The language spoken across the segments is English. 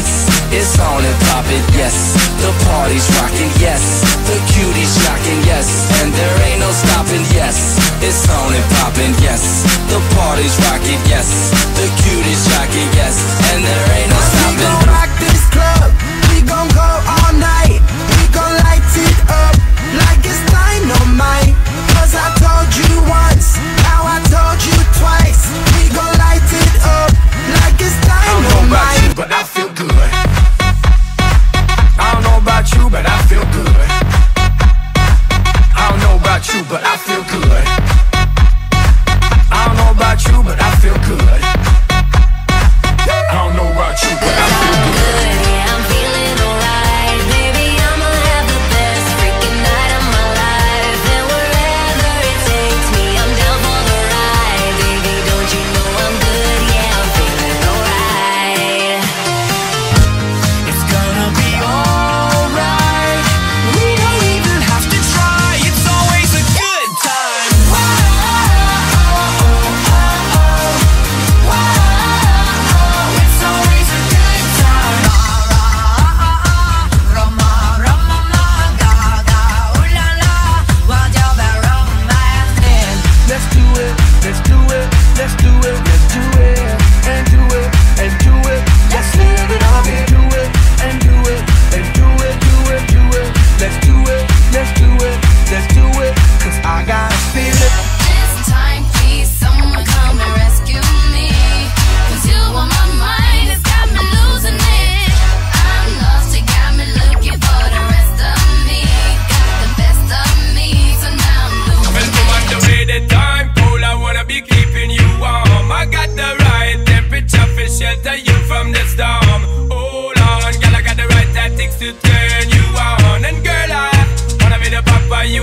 yes It's on and poppin', yes. The party's rockin', yes. The cuties shockin', yes. And there ain't no stoppin', yes. It's on and poppin', yes. The party's rockin', yes.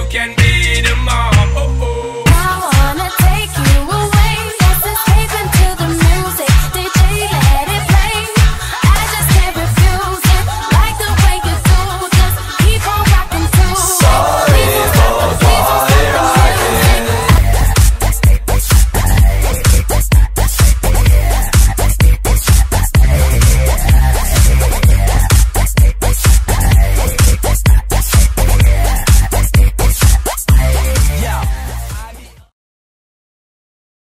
can be the mom.